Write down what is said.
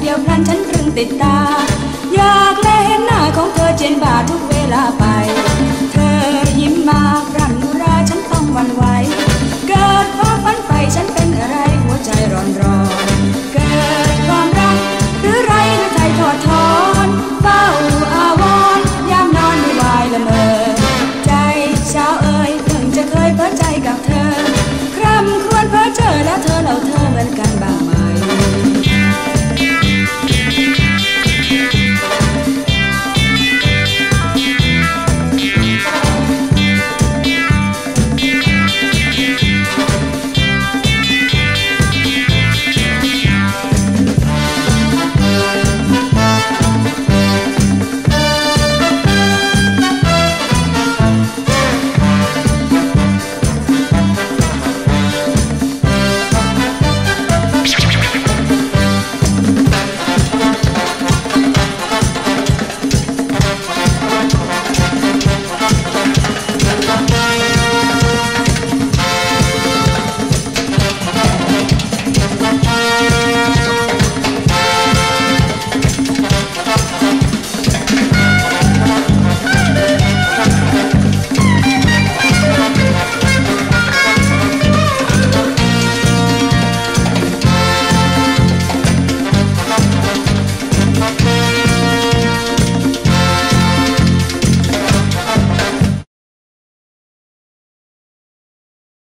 เดียวนั้นฉันรึงติดตา อยากแลเห็นหน้าของเธอเจนบาทุก